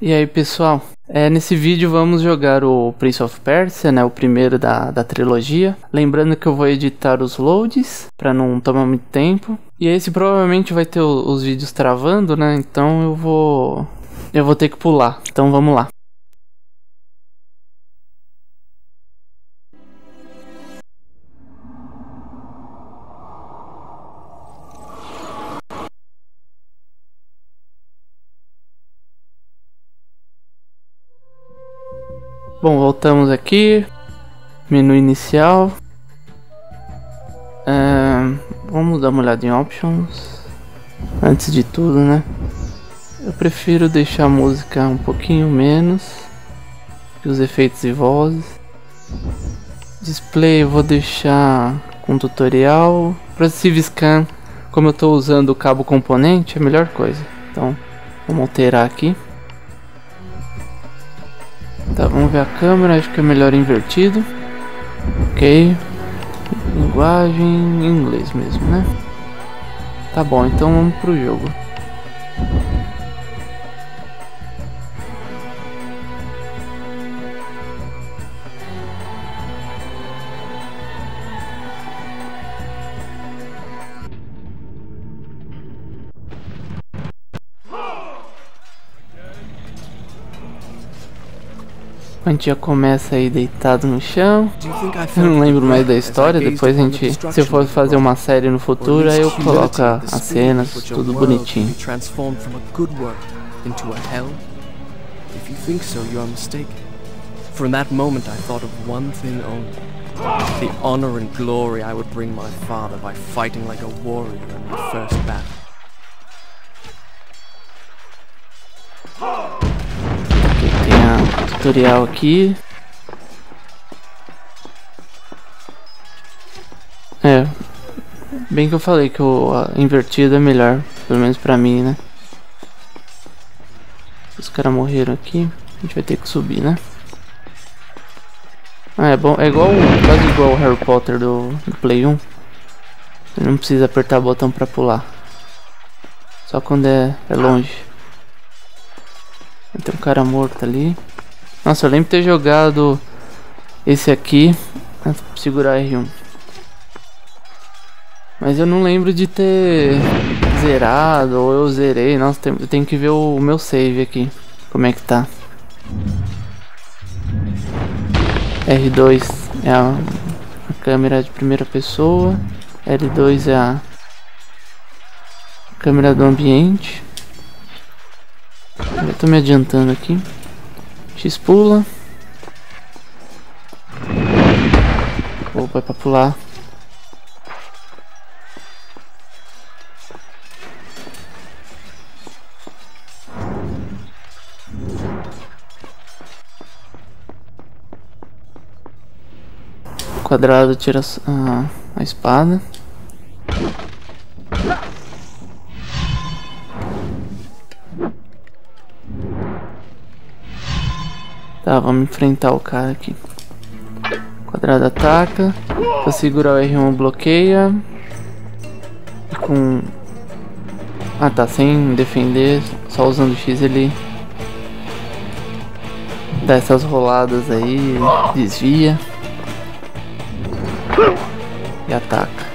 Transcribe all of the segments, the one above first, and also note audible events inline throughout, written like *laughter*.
E aí pessoal, é, nesse vídeo vamos jogar o Prince of Persia, né, o primeiro da, da trilogia. Lembrando que eu vou editar os loads, para não tomar muito tempo. E esse provavelmente vai ter o, os vídeos travando, né, então eu vou... Eu vou ter que pular, então vamos lá. Bom, voltamos aqui. Menu inicial. É, vamos dar uma olhada em options. Antes de tudo, né? Eu prefiro deixar a música um pouquinho menos. Que os efeitos e vozes. Display eu vou deixar com tutorial. Para Scan, como eu estou usando o cabo componente, é a melhor coisa. Então, vamos alterar aqui. Tá, vamos ver a câmera, acho que é melhor invertido. Ok. Linguagem em inglês mesmo, né? Tá bom, então vamos pro jogo. A gente já começa aí deitado no chão. Eu não lembro mais da história. Depois a gente, se eu for fazer uma série no futuro, aí eu coloco as cenas, tudo bonitinho. For in that moment I thought of one thing only. The honor and glory I would bring my father by fighting like a warrior in my first battle. Tutorial aqui. É, bem que eu falei que o invertido é melhor, pelo menos pra mim, né? Os caras morreram aqui, a gente vai ter que subir, né? Ah, é bom, é igual, quase igual o Harry Potter do, do Play 1. Você não precisa apertar o botão pra pular. Só quando é, é longe. Tem um cara morto ali. Nossa, eu lembro de ter jogado esse aqui. Segurar R1. Mas eu não lembro de ter zerado ou eu zerei. Nossa, eu tenho que ver o meu save aqui. Como é que tá. R2 é a, a câmera de primeira pessoa. L2 é a câmera do ambiente. Eu tô me adiantando aqui. X pula. Opa, é pra pular. quadrado tira a, a espada. Tá, vamos enfrentar o cara aqui. Quadrado ataca. Se eu segurar o R1 bloqueia. E com... Ah tá, sem defender, só usando X ele dá essas roladas aí, desvia e ataca.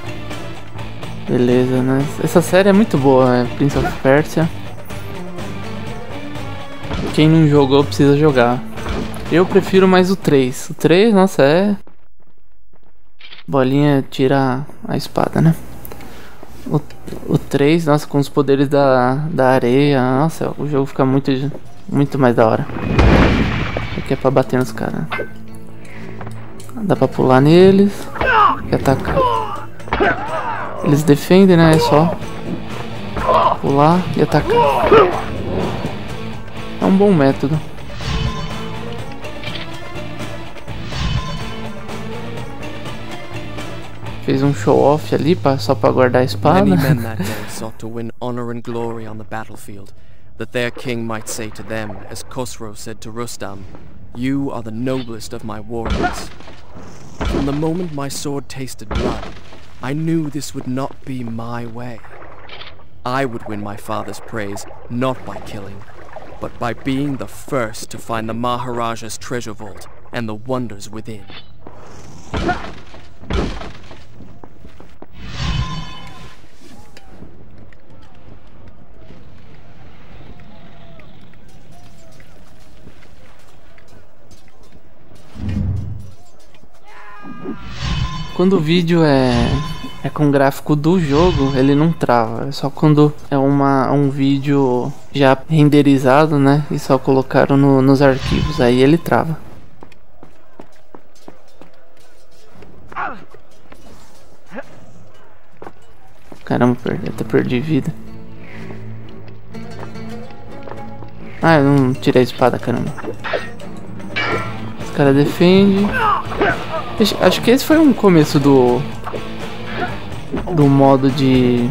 Beleza, né? Essa série é muito boa, né? Prince of Persia. Quem não jogou precisa jogar. Eu prefiro mais o 3. O 3, nossa, é... Bolinha tira a espada, né? O, o 3, nossa, com os poderes da, da areia. Nossa, o jogo fica muito, muito mais da hora. Aqui é pra bater nos caras. Dá pra pular neles. E atacar. Eles defendem, né? É só pular e atacar. É um bom método. Fez um show off ali pra, só pra guardar a espada. Many men that day sought to win honor and glory on the battlefield, that their king might say to them, as Khosrow said to Rustam, You are the noblest of my warriors. From the moment my sword tasted blood, I knew this would not be my way. I would win my father's praise, not by killing, but by being the first to find the Maharaja's treasure vault and the wonders within. Quando o vídeo é, é com gráfico do jogo, ele não trava. É só quando é uma, um vídeo já renderizado, né? E só colocaram no, nos arquivos. Aí ele trava. Caramba, até perdi vida. Ah, eu não tirei a espada, caramba. Os caras defendem. Acho que esse foi um começo do do modo de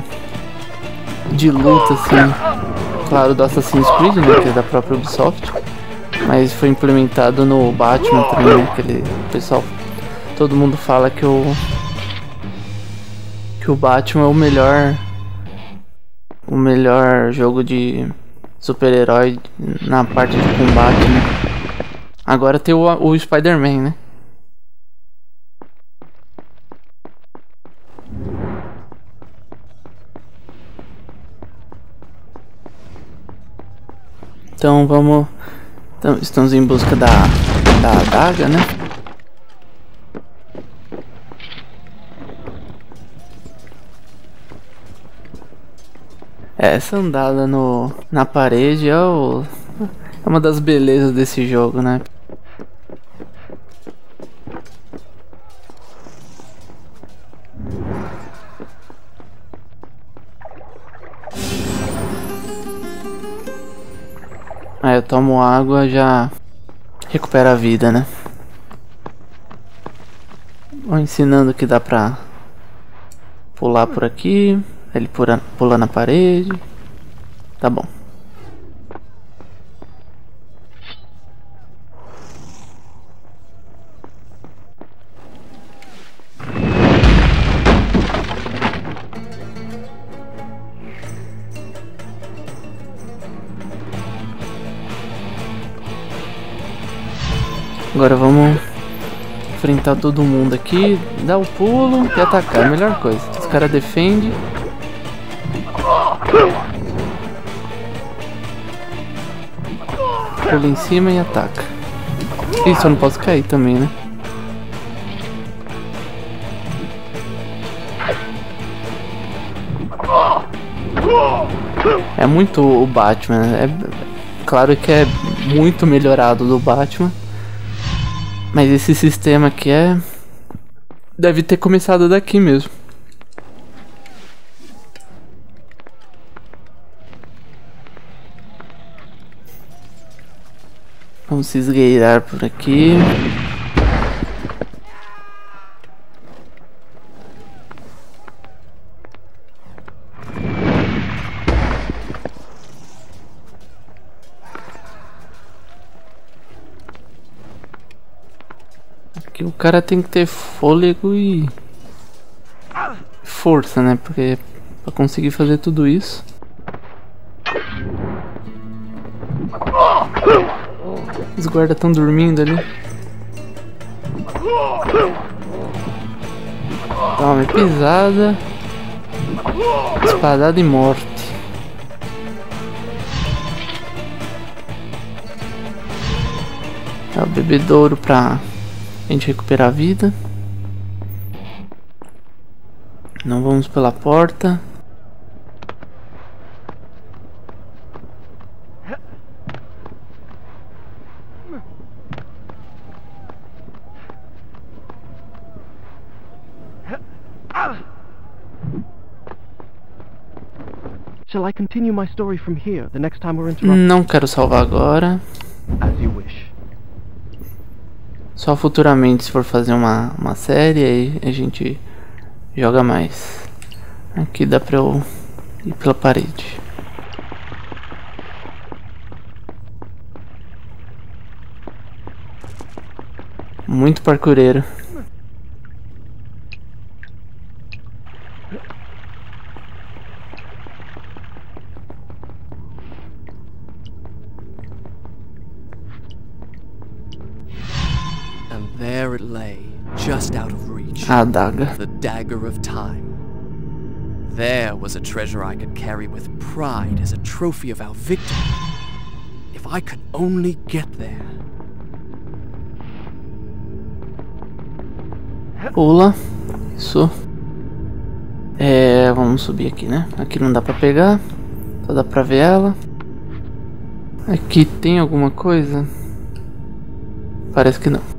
de luta assim, claro, do Assassin's Creed, né, que é da própria Ubisoft, mas foi implementado no Batman também, né, aquele pessoal, todo mundo fala que o que o Batman é o melhor o melhor jogo de super-herói na parte de combate, né? Agora tem o, o Spider-Man, né? Então vamos. Estamos em busca da, da adaga, né? Essa andada no, na parede é, o, é uma das belezas desse jogo, né? Tomo água já recupera a vida, né? Vou ensinando que dá pra pular por aqui. Ele pula, pula na parede. Tá bom. Agora vamos enfrentar todo mundo aqui, dar o pulo e atacar, a melhor coisa. Os caras defendem. Pula em cima e ataca. Isso, eu não posso cair também, né? É muito o Batman, é claro que é muito melhorado do Batman. Mas esse sistema aqui é. Deve ter começado daqui mesmo. Vamos se esgueirar por aqui. Cara tem que ter fôlego e força, né? Porque para conseguir fazer tudo isso. Os guardas estão dormindo ali. Toma, pisada. Espadada e morte. É o bebedouro pra a gente recuperar a vida. Não vamos pela porta. Shall I continue my story from here the next time we're interrupted? Não quero salvar agora. As you wish. Só futuramente, se for fazer uma, uma série, aí a gente joga mais. Aqui dá pra eu ir pela parede. Muito parkureiro. A adaga. The dagger of time. There was a treasure I could carry with pride as a trophy of our victory. If I could only get there. Pula. Isso. É, vamos subir aqui, né? Aqui não dá pra pegar. Só dá pra ver ela. Aqui tem alguma coisa? Parece que não.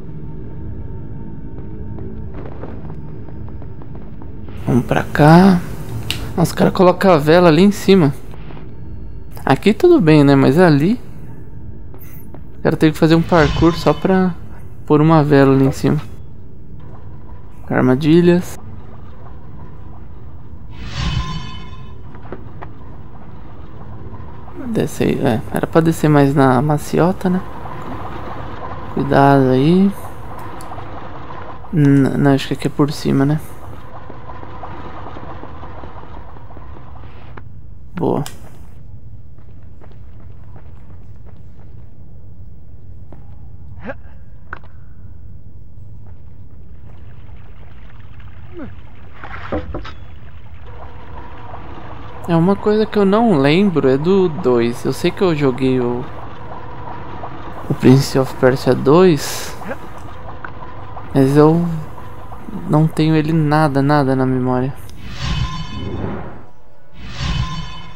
Vamos pra cá. Nossa, os caras colocam a vela ali em cima. Aqui tudo bem, né? Mas ali... O cara teve que fazer um parkour só pra pôr uma vela ali em cima. Armadilhas. Desce aí, é, era pra descer mais na maciota, né? Cuidado aí. Não, acho que aqui é por cima, né? É uma coisa que eu não lembro é do 2. Eu sei que eu joguei o o Prince of Persia 2, mas eu não tenho ele nada, nada na memória.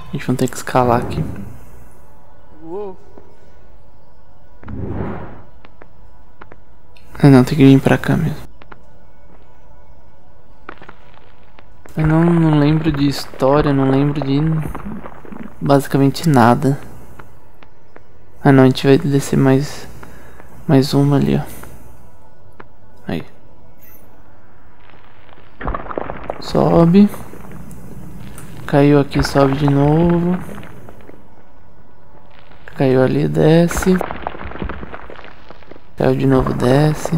A gente vai ter que escalar aqui. Ah não, tem que vir pra cá mesmo. Eu não, não lembro de história, não lembro de basicamente nada. Ah não, a gente vai descer mais mais uma ali, ó. Aí. Sobe. Caiu aqui, sobe de novo. Caiu ali, desce. Caiu de novo, desce.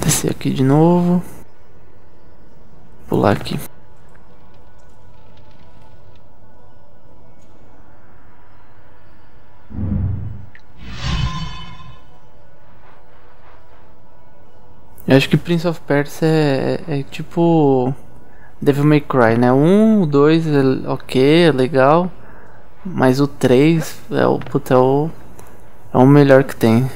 Descer aqui de novo. Pular aqui. Eu acho que Prince of Persia é, é, é tipo Devil May Cry, né? Um, dois é ok, é legal. Mas o 3 é o, puta, é o, é o melhor que tem.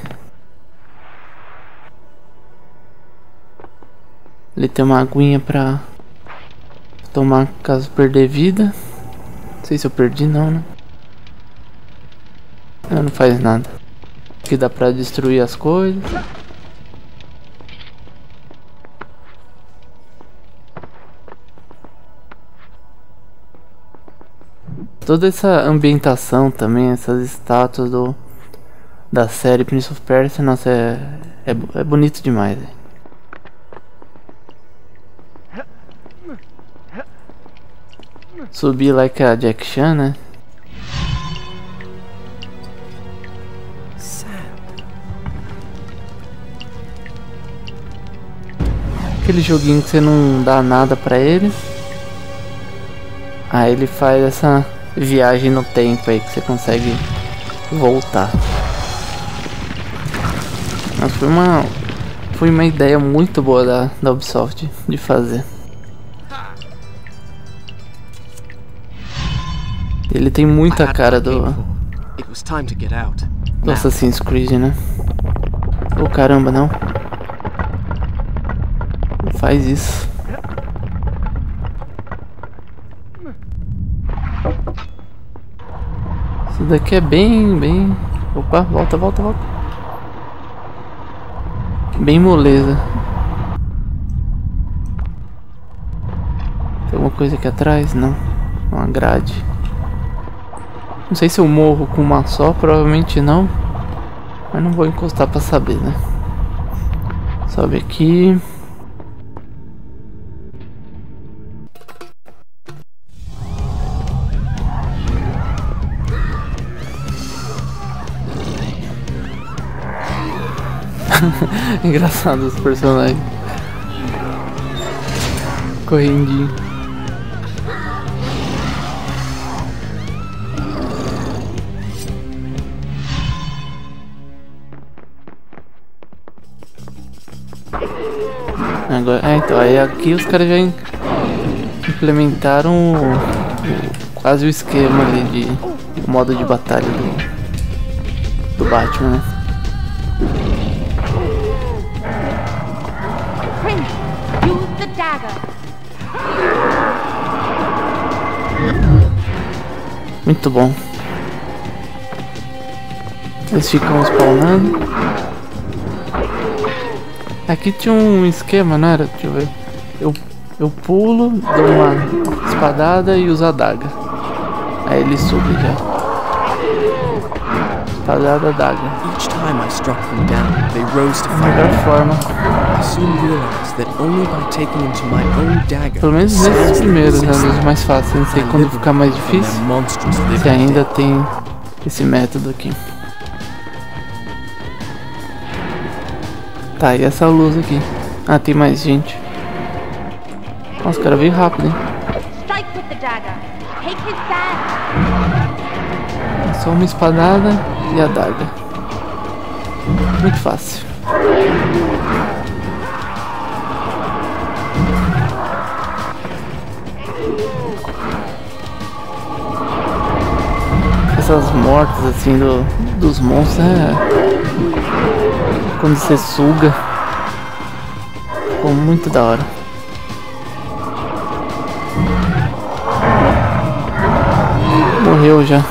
Ele tem uma aguinha pra tomar caso perder vida. Não sei se eu perdi não, né? Não, não faz nada. Aqui dá pra destruir as coisas. Toda essa ambientação também, essas estátuas do da série Prince of Persia, nossa, é, é, é bonito demais. Véio. Subir like a Jack Chan, né? Aquele joguinho que você não dá nada pra ele. Aí ele faz essa viagem no tempo aí que você consegue voltar. Mas foi uma foi uma ideia muito boa da, da Ubisoft de fazer. Ele tem muita cara do, do Assassin's Creed, né? Oh caramba, não. Não faz isso. Daqui é bem, bem... Opa, volta, volta, volta. Bem moleza. Tem alguma coisa aqui atrás? Não. Uma grade. Não sei se eu morro com uma só, provavelmente não. Mas não vou encostar pra saber, né? Sobe aqui. *laughs* Engraçado os personagens. Correndinho. Agora, é, então, aí aqui os caras já implementaram o, o, quase o esquema ali de o modo de batalha do, do Batman, né? Muito bom. Eles ficam spawnando. Aqui tinha um esquema, não era? Deixa eu ver. Eu, eu pulo, dou uma espadada e uso a daga. Aí ele sube já. Espadada, daga. Each time I struck them down, they rose to A melhor forma. I soon realized that only by taking into my own dagger, Pelo menos nesses primeiros, né? Dos mais fáceis. Não sei quando ficar mais difícil. Se ainda tem esse método aqui. Tá, e essa luz aqui? Ah, tem mais gente. Nossa, o cara veio rápido, hein? Strike with the dagger. Take his sand. É Só uma espadada e a daga. Muito fácil. Essas mortes assim do, dos monstros é. Quando você suga. Ficou muito da hora. Morreu já.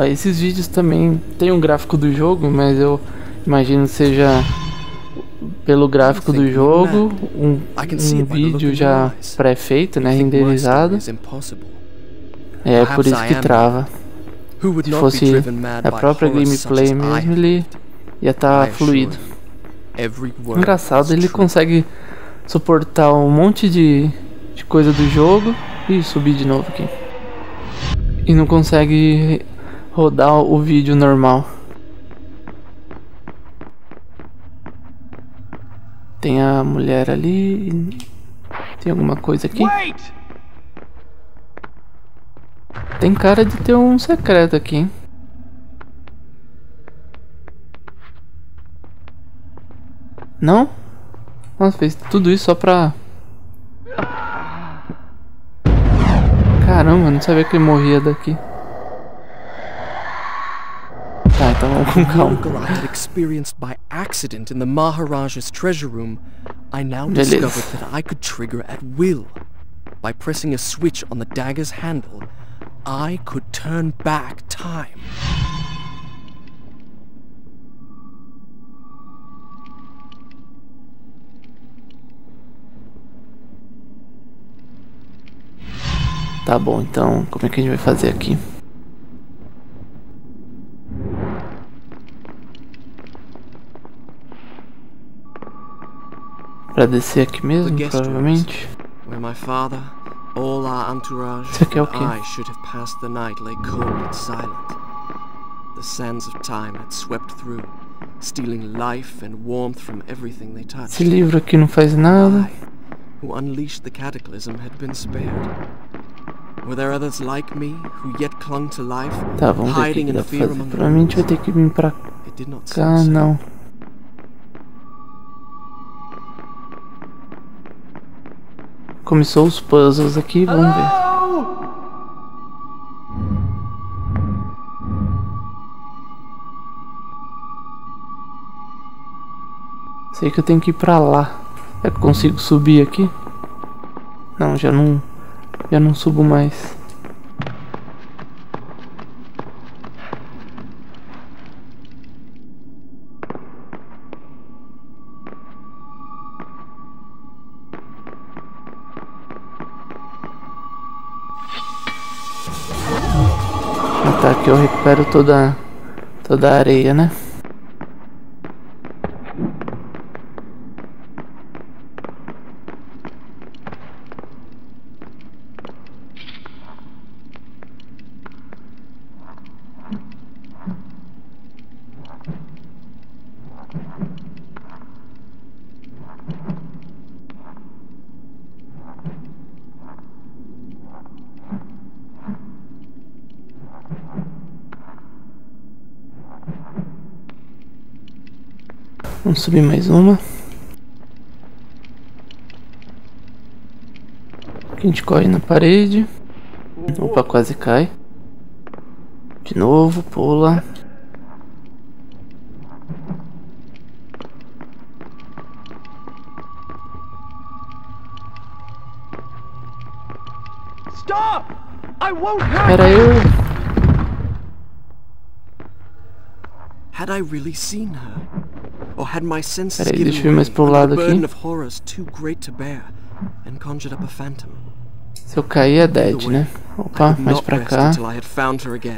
É, esses vídeos também tem um gráfico do jogo, mas eu imagino que seja pelo gráfico do jogo, um, um vídeo já pré-feito, né, renderizado. impossible. É por isso que trava. Se fosse a própria gameplay mesmo, ele ia estar assure fluido. Engraçado, ele consegue suportar um monte de, de coisa do jogo e subir de novo aqui. E não consegue rodar o vídeo normal. Tem a mulher ali. Tem alguma coisa aqui? Tem cara de ter um secreto aqui, hein? Não? Nossa, fez tudo isso só pra. Caramba, não sabia que ele morria daqui. Tá, então vamos calma. I had experienced by accident in the Maharaja's treasure room, I now discovered that I could trigger at will. By pressing a switch on the dagger's handle, I could turn back time. Tá bom, então como é que a gente vai fazer aqui? Pra descer aqui mesmo, provavelmente. Isso aqui é o quê? The sands of time had swept through, stealing life and warmth from everything they touched. Esse livro aqui não faz nada. I, who unleashed the cataclysm, had been spared. Were there others like me who yet clung to life, Tá, vamos hiding in fear among Provavelmente vai ter que vir pra not cá, não. Começou os puzzles aqui, vamos ver. Sei que eu tenho que ir pra lá. É que consigo subir aqui? Não, já não. Já não subo mais. Eu recupero toda, toda a areia, né? Vamos subir mais uma. Aqui a gente corre na parede. Opa, quase cai. De novo, pula. Stop! I won't Era eu. Had I really seen her? Had my senses Peraí, deixa eu ir mais pro lado aqui. burden of horrors too great to bear and conjured up a phantom? Se eu cair é dead, né? Opa, mais pra cá.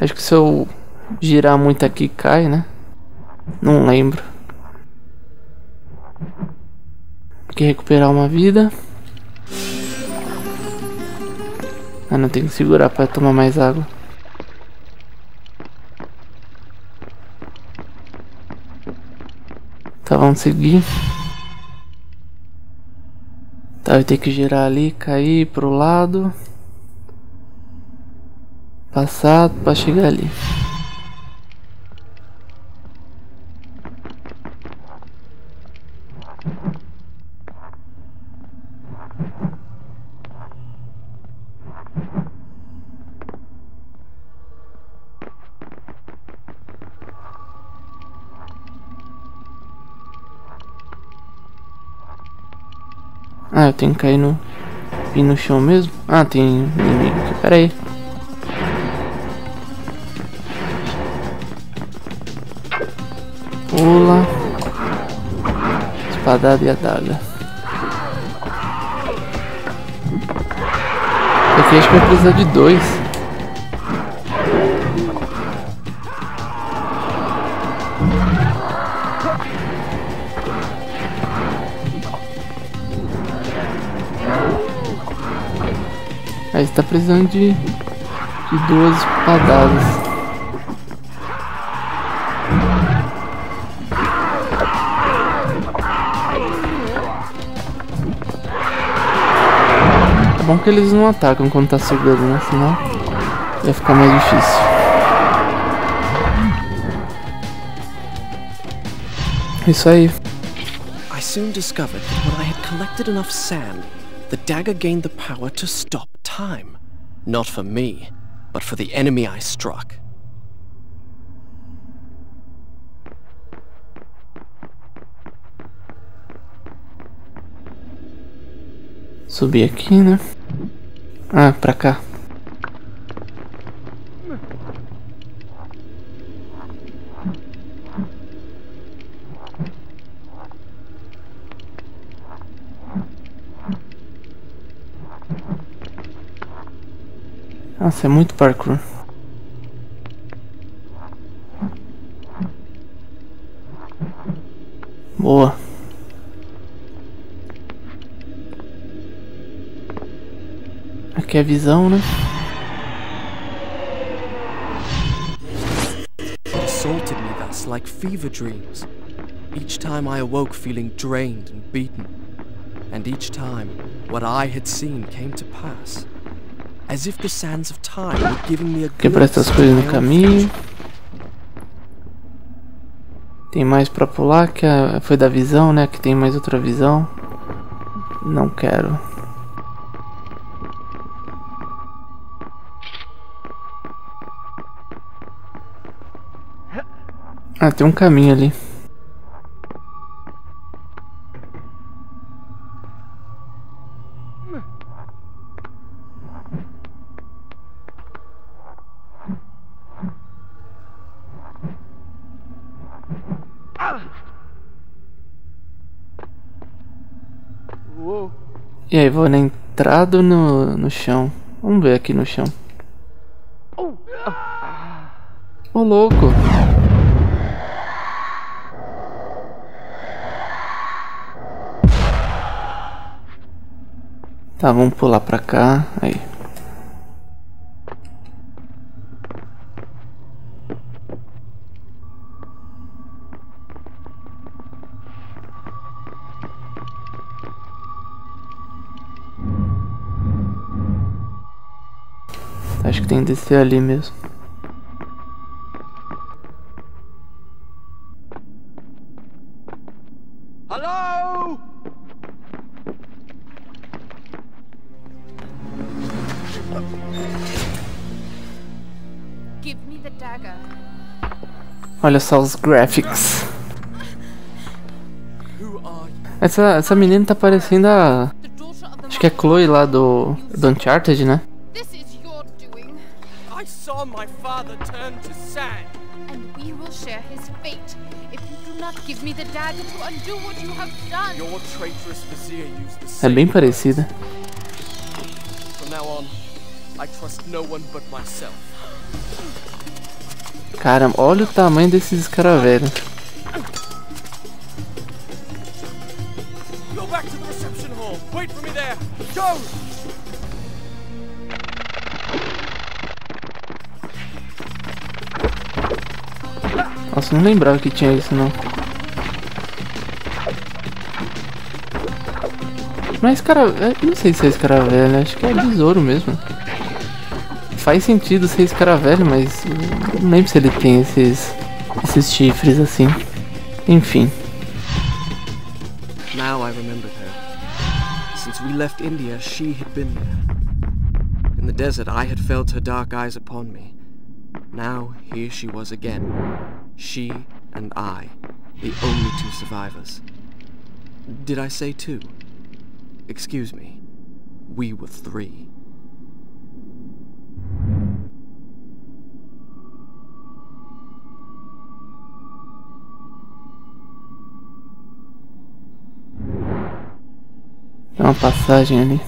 Acho que se eu girar muito aqui cai, né? Não lembro. Aqui recuperar uma vida. Ah, não tem que segurar pra tomar mais água. Tá, vamos seguir. Tá, eu que girar ali, cair pro lado. Passar pra chegar ali. Ah, eu tenho que cair no. no chão mesmo? Ah, tem inimigo aqui, pera aí. Pula. Espadada e adaga. Aqui acho que vai precisar de dois. Aí você tá precisando de, de duas espadadas. É bom que eles não atacam quando tá cegando, né? Senão ia ficar mais difícil. Isso aí. I soon discovered that when I had collected enough sand, the dagger gained the power to stop time. Not for me, but for the enemy I struck. Subir aqui, né? Ah, pra cá. Nossa, é muito parkour. Boa. Aqui é a visão, né? Assaulted me thus like fever dreams. Each time I awoke feeling drained and beaten. And each time, what I had seen came to pass. Quebrar essas of coisas no caminho. Tem mais pra pular, que a- foi da visão, né? Aqui tem mais outra visão. Não quero. Ah, tem um caminho ali. E aí, vou na entrada ou no, no chão? Vamos ver aqui no chão. Oh, Ô, louco! Tá, vamos pular pra cá. Aí. descer ali mesmo. Hello? Olha só os graphics. Essa, essa menina tá parecendo a. Acho que é Chloe lá do, do Uncharted, né? Saw my father turn to sand. and we will share his fate if you do not give me the dagger to undo what you have done. Your traitorous vizier used the É same bem words. parecida. From now on, I trust no one but myself. Caramba, olha o tamanho desses escaravelhos. Go back to the reception hall. Wait for me there. Go! Nossa, não lembrava que tinha isso não. Mas cara, não sei se é escaravelho, acho que é besouro mesmo. Faz sentido ser escaravelho, mas não lembro se ele tem esses esses chifres assim. Enfim. Now I remembered her. Since we left India, she had been there. In the desert, I had felt her dark eyes upon me. Now, here she was again. She and I, the only two survivors. Did I say two? Excuse me. We were three. Tem uma passagem ali.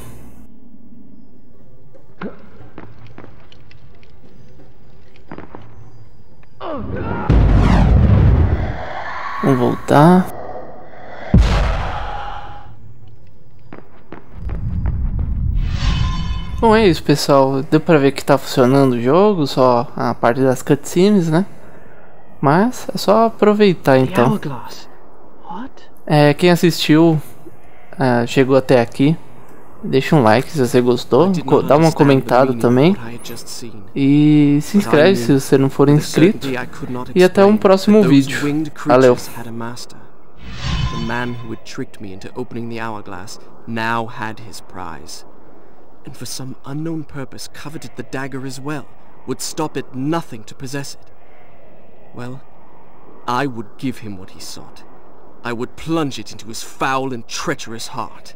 Oh, Vamos voltar. Bom, é isso, pessoal. Deu pra ver que tá funcionando o jogo, só a parte das cutscenes, né? Mas é só aproveitar então. É, quem assistiu, é, chegou até aqui, deixa um like se você gostou, dá uma comentada também e se inscreve se você não for inscrito. E até um próximo vídeo. Valeu. The man who had tricked me into opening the hourglass now had his prize. And for some unknown purpose coveted the dagger as well, would stop at nothing to possess it. Well, I would give him what he sought. I would plunge it into his foul and treacherous heart.